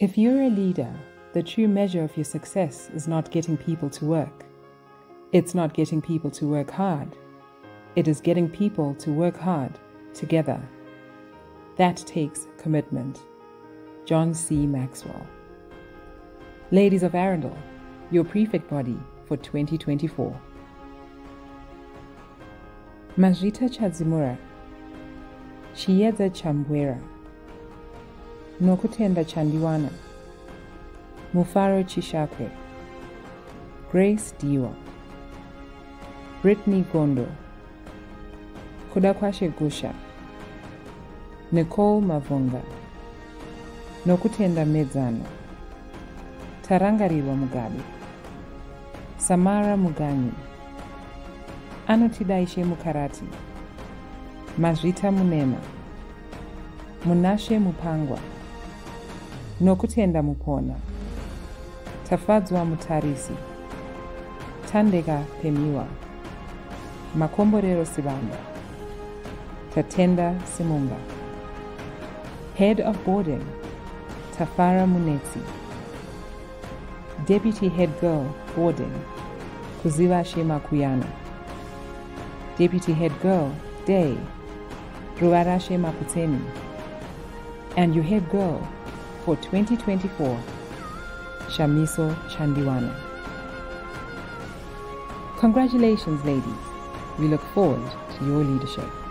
If you're a leader, the true measure of your success is not getting people to work. It's not getting people to work hard. It is getting people to work hard together. That takes commitment. John C. Maxwell. Ladies of Arundel, your prefect body for 2024. Majita Chadzimura, Chiedza Chambwera, Nokutenda Chandiwana, Mufaro Chishakwe, Grace Diwa, Brittany Gondo, Kudakwashe Gusha, Nicole Mavunga, Nokutenda Medzano, Tarangarirwa Mugabe, Samara Muganyi, Anotidaishe Mukarati, Mazvita Munema, Munashe Mupangwa, Nokutenda Mupona, Tafadzwa Mutarisi, Tandeka Pemiwa, Makomborero Sibanda, Tatenda Simumba, Head of Boarding, Tafara Munetsi, Deputy Head Girl Boarding, Kuziva Shema Kuyana, Deputy Head Girl Day, Ruara Shema Puteni, and your Head Girl for 2024, Shamiso Chandiwana. Congratulations, ladies. We look forward to your leadership.